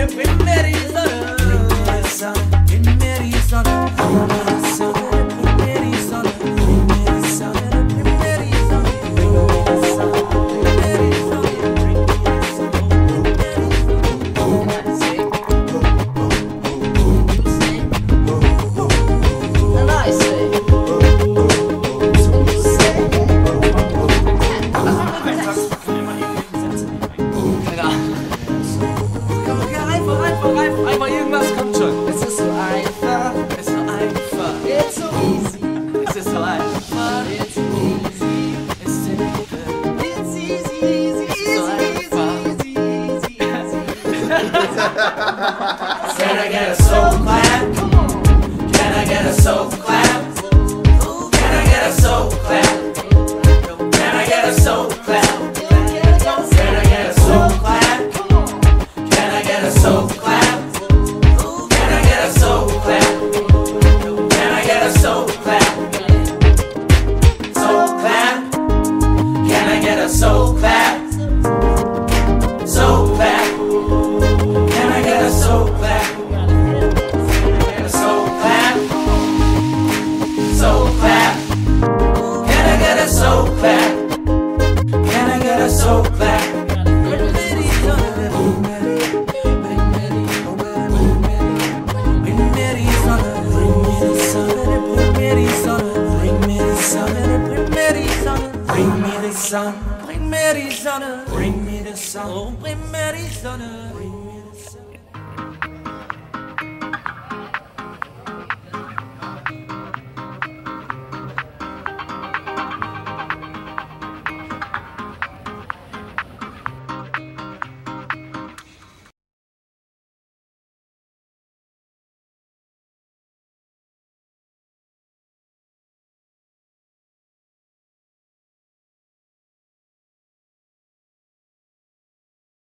Yeah, in Mary's honor. Yes, sir. In Mary's honor. Can I get a soul clap? Can I get a soul clap? sun, bring me bring me the sun, oh, bring me Arizona, bring me